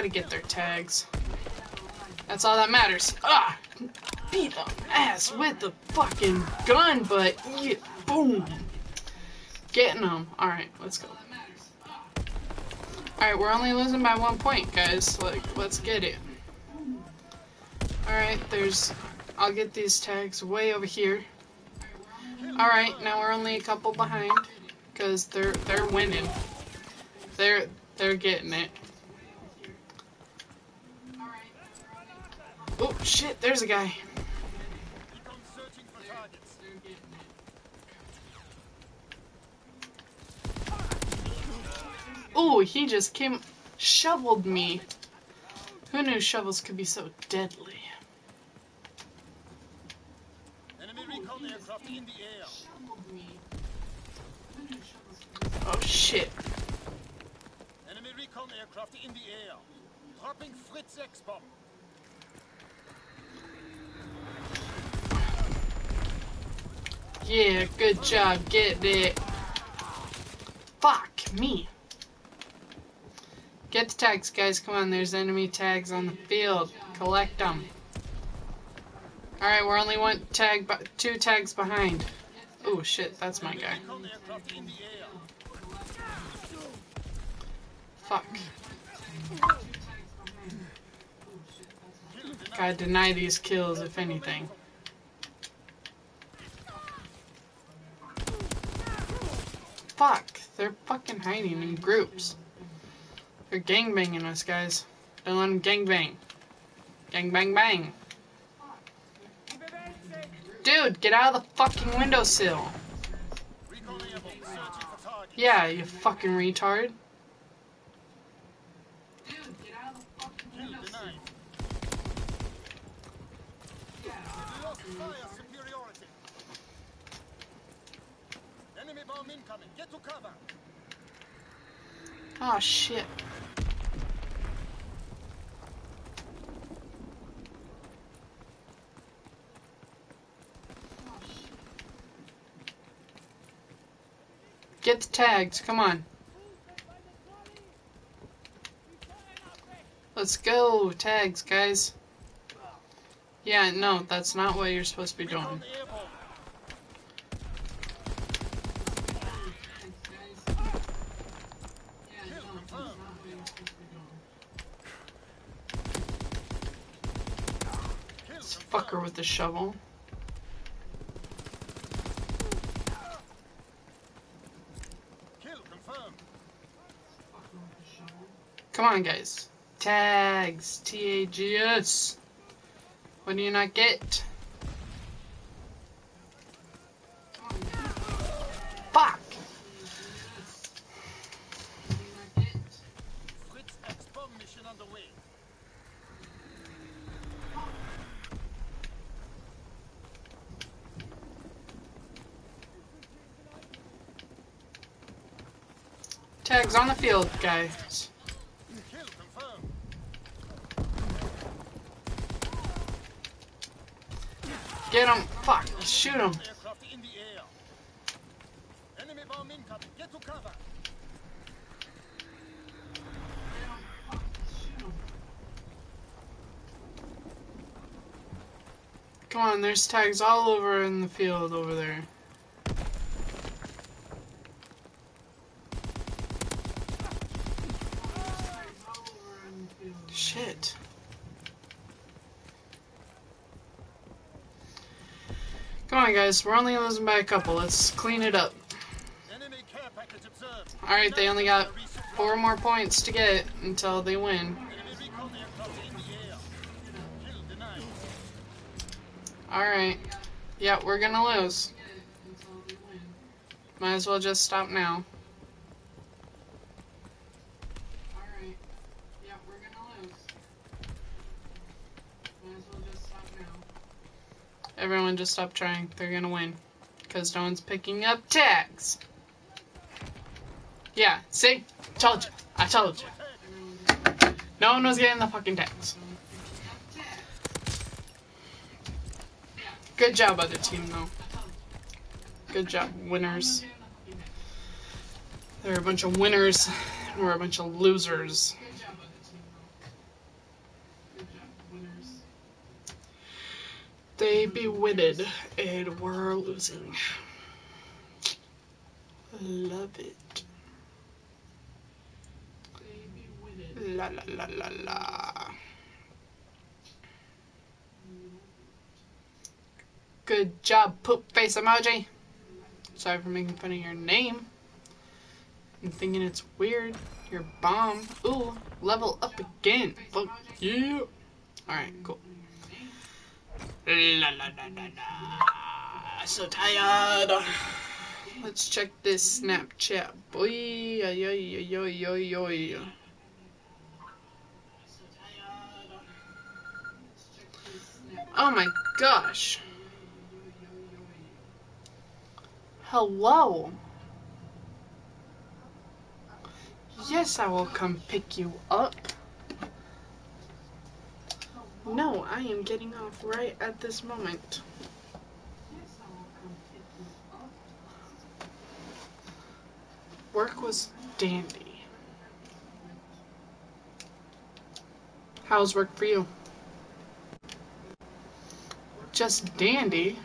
gotta get their tags. That's all that matters. Ah! Beat them ass with the fucking gun, but yeah, boom! Getting them. Alright, let's go. Alright, we're only losing by one point, guys. Like, let's get it. Alright, there's... I'll get these tags way over here. Alright, now we're only a couple behind. Because they're, they're winning. They're, they're getting it. Oh, shit, there's a guy. Oh, he just came, shoveled me. Who knew shovels could be so deadly? Enemy recon aircraft in the air. Oh shit. Enemy recon aircraft in the air. Dropping Fritz X bomb. Yeah, good job getting it. Fuck me. Get the tags, guys. Come on, there's enemy tags on the field. Collect them. Alright, we're only one tag, two tags behind. Oh shit, that's my guy. Fuck. Gotta deny these kills, if anything. Fuck, they're fucking hiding in groups. They're gangbanging us, guys. Don't let them gangbang. Gang bang bang. Dude, get out of the fucking windowsill. Yeah, you fucking retard. Kill Incoming. Get to cover. Oh shit. Get the tags, come on. Let's go, tags, guys. Yeah, no, that's not what you're supposed to be doing. This confirmed. fucker with the shovel. Come on, guys. Tags. T-A-G-S. What do you not get? Tags on the field, guys. Get him. Fuck. Shoot him. Come on, there's tags all over in the field over there. Shit. Come on, guys. We're only losing by a couple. Let's clean it up. Alright, they only got four more points to get until they win. Alright. Yeah, we're gonna lose. Might as well just stop now. Alright. Yeah, we're gonna lose. Might as well just stop now. Everyone just stop trying. They're gonna win. Because no one's picking up tags. Yeah, see? Told you. I told you. No one was getting the fucking tags. Good job, other team, though. Good job, winners. They're a bunch of winners. and We're a bunch of losers. They be winning, and we're losing. Love it. La la la la la. Good job, poop face emoji. Sorry for making fun of your name. I'm thinking it's weird. Your bomb. Ooh, level up again. Fuck yeah. Alright, cool. La la la la la. So tired. Let's check this Snapchat, boy. Oh my gosh. Hello. Yes, I will come pick you up. No, I am getting off right at this moment. Work was dandy. How's work for you? Just dandy.